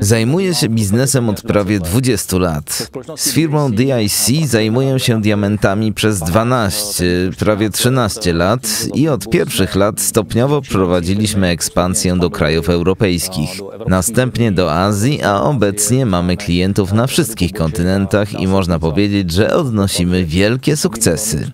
Zajmuję się biznesem od prawie 20 lat. Z firmą DIC zajmuję się diamentami przez 12, prawie 13 lat i od pierwszych lat stopniowo prowadziliśmy ekspansję do krajów europejskich, następnie do Azji, a obecnie mamy klientów na wszystkich kontynentach i można powiedzieć, że odnosimy wielkie sukcesy.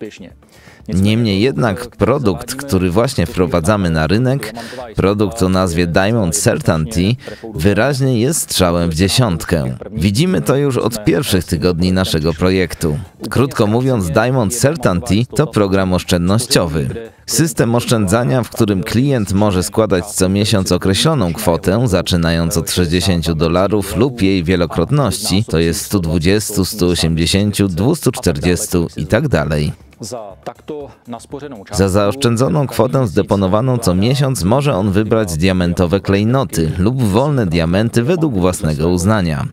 Niemniej jednak produkt, który właśnie wprowadzamy na rynek, produkt o nazwie Diamond Certainty, wyraźnie jest strzałem w dziesiątkę. Widzimy to już od pierwszych tygodni naszego projektu. Krótko mówiąc, Diamond Certainty to program oszczędnościowy. System oszczędzania, w którym klient może składać co miesiąc określoną kwotę, zaczynając od 60 dolarów lub jej wielokrotności, to jest 120, 180, 240 i tak dalej. Za zaoszczędzoną kwotę zdeponowaną co miesiąc może on wybrać diamentowe klejnoty lub wolne diamenty według własnego uznania.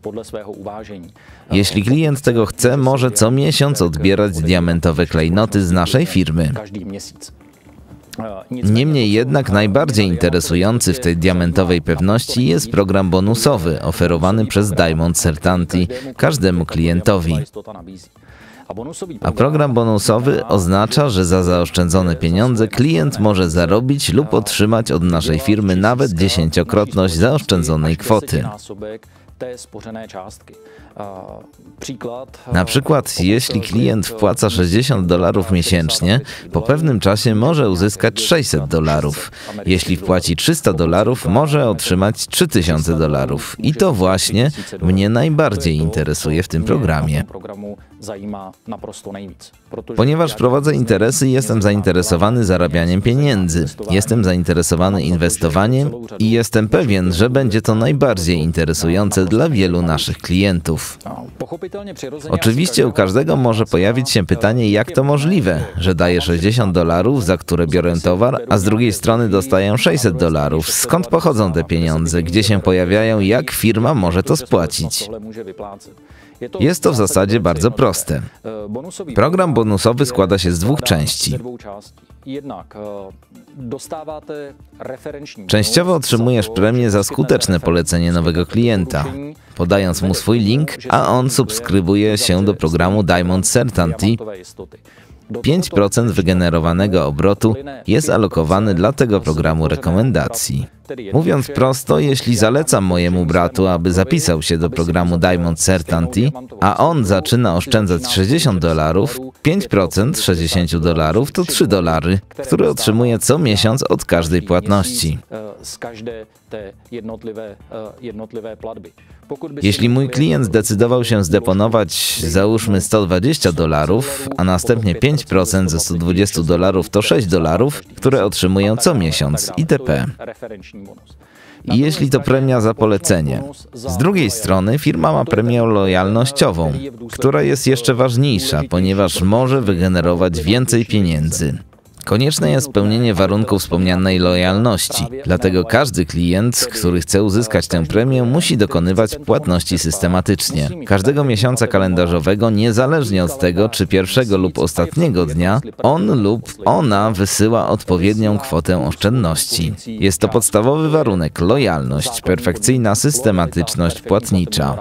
Jeśli klient tego chce, może co miesiąc odbierać diamentowe klejnoty z naszej firmy. Niemniej jednak najbardziej interesujący w tej diamentowej pewności jest program bonusowy oferowany przez Diamond Certainty każdemu klientowi. A program bonusowy oznacza, że za zaoszczędzone pieniądze klient może zarobić lub otrzymać od naszej firmy nawet dziesięciokrotność zaoszczędzonej kwoty. Na przykład, jeśli klient wpłaca 60 dolarów miesięcznie, po pewnym czasie może uzyskać 600 dolarów. Jeśli wpłaci 300 dolarów, może otrzymać 3000 dolarów. I to właśnie mnie najbardziej interesuje w tym programie. Ponieważ prowadzę interesy, jestem zainteresowany zarabianiem pieniędzy, jestem zainteresowany inwestowaniem i jestem pewien, że będzie to najbardziej interesujące dla wielu naszych klientów. Oczywiście u każdego może pojawić się pytanie, jak to możliwe, że daję 60 dolarów, za które biorę towar, a z drugiej strony dostaję 600 dolarów. Skąd pochodzą te pieniądze? Gdzie się pojawiają? Jak firma może to spłacić? Jest to w zasadzie bardzo proste. Program bonusowy składa się z dwóch części. Częściowo otrzymujesz premię za skuteczne polecenie nowego klienta, podając mu swój link, a on subskrybuje się do programu Diamond Certainty 5% wygenerowanego obrotu jest alokowany dla tego programu rekomendacji. Mówiąc prosto, jeśli zalecam mojemu bratu, aby zapisał się do programu Diamond Certainty, a on zaczyna oszczędzać 60 dolarów, 5% 60 dolarów to 3 dolary, które otrzymuje co miesiąc od każdej płatności. Jeśli mój klient zdecydował się zdeponować załóżmy 120 dolarów, a następnie 5% ze 120 dolarów to 6 dolarów, które otrzymuję co miesiąc itp. I jeśli to premia za polecenie. Z drugiej strony firma ma premię lojalnościową, która jest jeszcze ważniejsza, ponieważ może wygenerować więcej pieniędzy. Konieczne jest spełnienie warunków wspomnianej lojalności, dlatego każdy klient, który chce uzyskać tę premię, musi dokonywać płatności systematycznie. Każdego miesiąca kalendarzowego, niezależnie od tego, czy pierwszego lub ostatniego dnia, on lub ona wysyła odpowiednią kwotę oszczędności. Jest to podstawowy warunek lojalność, perfekcyjna systematyczność płatnicza.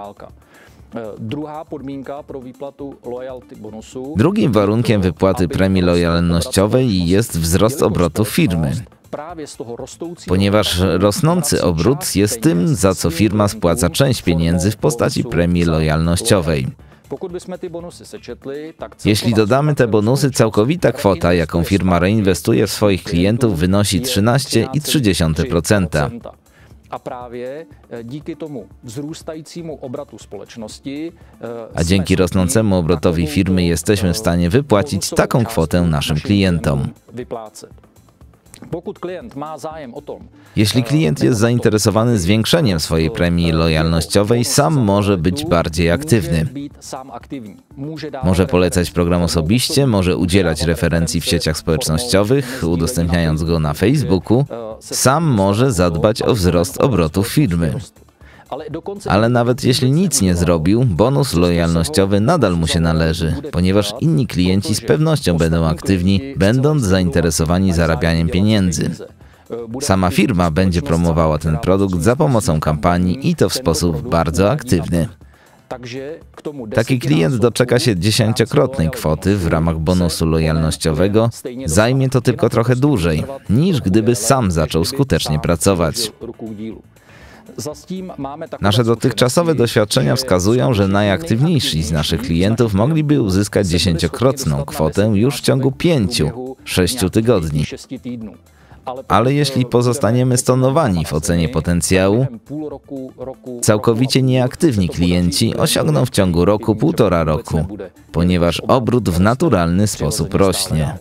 Drugim warunkiem wypłaty premii lojalnościowej jest wzrost obrotu firmy. Ponieważ rosnący obrót jest tym, za co firma spłaca część pieniędzy w postaci premii lojalnościowej. Jeśli dodamy te bonusy, całkowita kwota, jaką firma reinwestuje w swoich klientów, wynosi 13,3% a dzięki rosnącemu obrotowi firmy jesteśmy w stanie wypłacić taką kwotę naszym klientom. Jeśli klient jest zainteresowany zwiększeniem swojej premii lojalnościowej, sam może być bardziej aktywny. Może polecać program osobiście, może udzielać referencji w sieciach społecznościowych, udostępniając go na Facebooku. Sam może zadbać o wzrost obrotów firmy. Ale nawet jeśli nic nie zrobił, bonus lojalnościowy nadal mu się należy, ponieważ inni klienci z pewnością będą aktywni, będąc zainteresowani zarabianiem pieniędzy. Sama firma będzie promowała ten produkt za pomocą kampanii i to w sposób bardzo aktywny. Taki klient doczeka się dziesięciokrotnej kwoty w ramach bonusu lojalnościowego. Zajmie to tylko trochę dłużej, niż gdyby sam zaczął skutecznie pracować. Nasze dotychczasowe doświadczenia wskazują, że najaktywniejsi z naszych klientów mogliby uzyskać dziesięciokrotną kwotę już w ciągu pięciu, sześciu tygodni. Ale jeśli pozostaniemy stonowani w ocenie potencjału, całkowicie nieaktywni klienci osiągną w ciągu roku, półtora roku, ponieważ obrót w naturalny sposób rośnie.